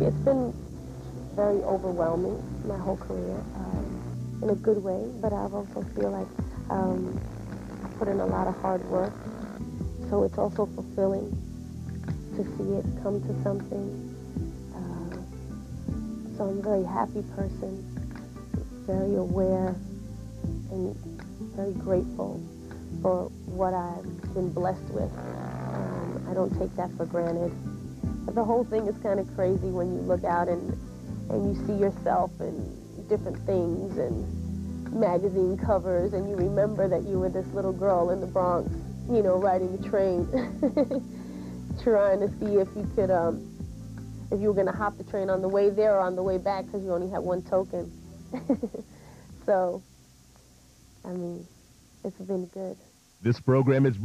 It's been very overwhelming my whole career um, in a good way, but I also feel like um, put in a lot of hard work, so it's also fulfilling to see it come to something. Uh, so I'm a very happy person, very aware, and very grateful for what I've been blessed with. Um, I don't take that for granted. The whole thing is kind of crazy when you look out and, and you see yourself in different things and magazine covers and you remember that you were this little girl in the Bronx, you know, riding the train, trying to see if you could, um, if you were going to hop the train on the way there or on the way back because you only had one token. so, I mean, it's been good. This program is